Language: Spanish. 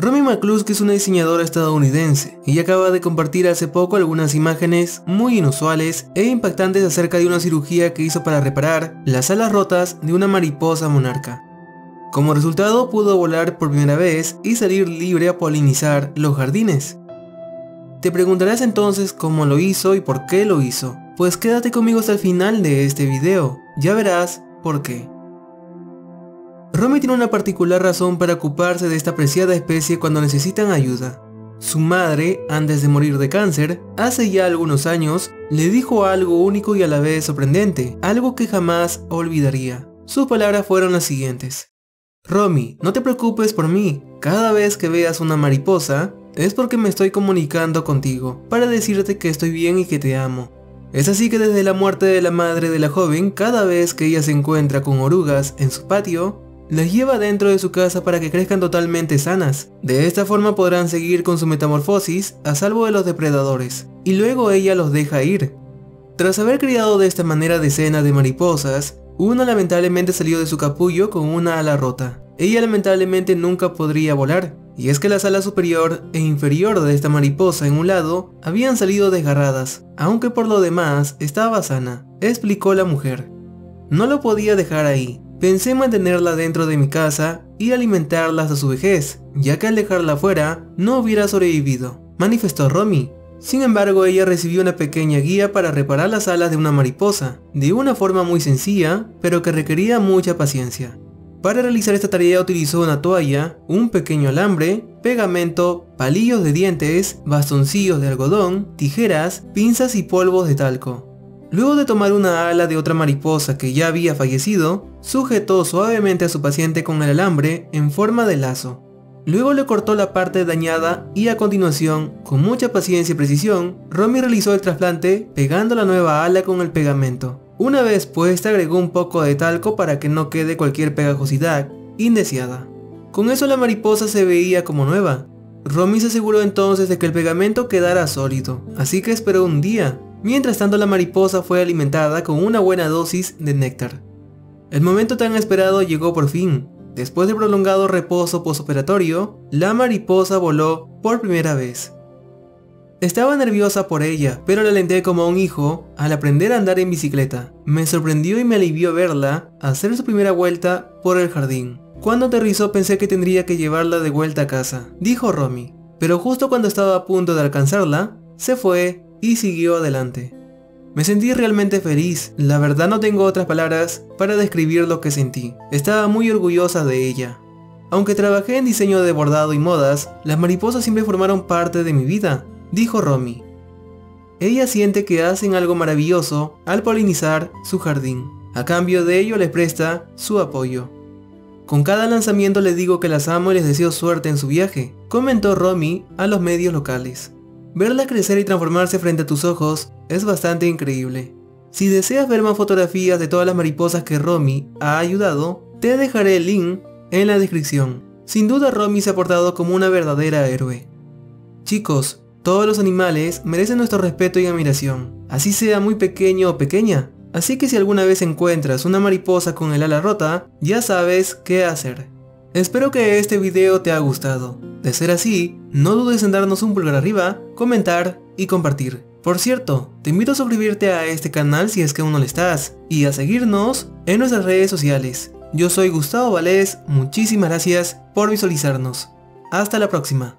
Romy McCluskey es una diseñadora estadounidense y acaba de compartir hace poco algunas imágenes muy inusuales e impactantes acerca de una cirugía que hizo para reparar las alas rotas de una mariposa monarca. Como resultado pudo volar por primera vez y salir libre a polinizar los jardines. Te preguntarás entonces cómo lo hizo y por qué lo hizo. Pues quédate conmigo hasta el final de este video, ya verás por qué. Romy tiene una particular razón para ocuparse de esta preciada especie cuando necesitan ayuda. Su madre, antes de morir de cáncer, hace ya algunos años, le dijo algo único y a la vez sorprendente, algo que jamás olvidaría. Sus palabras fueron las siguientes. Romy, no te preocupes por mí, cada vez que veas una mariposa, es porque me estoy comunicando contigo, para decirte que estoy bien y que te amo. Es así que desde la muerte de la madre de la joven, cada vez que ella se encuentra con orugas en su patio, las lleva dentro de su casa para que crezcan totalmente sanas. De esta forma podrán seguir con su metamorfosis a salvo de los depredadores, y luego ella los deja ir. Tras haber criado de esta manera decenas de mariposas, una lamentablemente salió de su capullo con una ala rota. Ella lamentablemente nunca podría volar, y es que las alas superior e inferior de esta mariposa en un lado habían salido desgarradas, aunque por lo demás estaba sana, explicó la mujer. No lo podía dejar ahí, Pensé mantenerla dentro de mi casa y alimentarla hasta su vejez, ya que al dejarla fuera no hubiera sobrevivido, manifestó Romy. Sin embargo, ella recibió una pequeña guía para reparar las alas de una mariposa, de una forma muy sencilla, pero que requería mucha paciencia. Para realizar esta tarea utilizó una toalla, un pequeño alambre, pegamento, palillos de dientes, bastoncillos de algodón, tijeras, pinzas y polvos de talco. Luego de tomar una ala de otra mariposa que ya había fallecido, sujetó suavemente a su paciente con el alambre en forma de lazo. Luego le cortó la parte dañada y a continuación, con mucha paciencia y precisión, Romy realizó el trasplante pegando la nueva ala con el pegamento. Una vez puesta agregó un poco de talco para que no quede cualquier pegajosidad indeseada. Con eso la mariposa se veía como nueva. Romy se aseguró entonces de que el pegamento quedara sólido, así que esperó un día Mientras tanto la mariposa fue alimentada con una buena dosis de néctar. El momento tan esperado llegó por fin. Después de prolongado reposo posoperatorio, la mariposa voló por primera vez. Estaba nerviosa por ella, pero la alenté como un hijo al aprender a andar en bicicleta. Me sorprendió y me alivió verla hacer su primera vuelta por el jardín. Cuando aterrizó pensé que tendría que llevarla de vuelta a casa, dijo Romy. Pero justo cuando estaba a punto de alcanzarla, se fue y siguió adelante. Me sentí realmente feliz, la verdad no tengo otras palabras para describir lo que sentí. Estaba muy orgullosa de ella. Aunque trabajé en diseño de bordado y modas, las mariposas siempre formaron parte de mi vida, dijo Romy. Ella siente que hacen algo maravilloso al polinizar su jardín. A cambio de ello les presta su apoyo. Con cada lanzamiento les digo que las amo y les deseo suerte en su viaje, comentó Romy a los medios locales. Verla crecer y transformarse frente a tus ojos es bastante increíble. Si deseas ver más fotografías de todas las mariposas que Romy ha ayudado, te dejaré el link en la descripción. Sin duda Romy se ha portado como una verdadera héroe. Chicos, todos los animales merecen nuestro respeto y admiración, así sea muy pequeño o pequeña. Así que si alguna vez encuentras una mariposa con el ala rota, ya sabes qué hacer. Espero que este video te haya gustado. De ser así, no dudes en darnos un pulgar arriba, comentar y compartir. Por cierto, te invito a suscribirte a este canal si es que aún no lo estás, y a seguirnos en nuestras redes sociales. Yo soy Gustavo Valés, muchísimas gracias por visualizarnos. Hasta la próxima.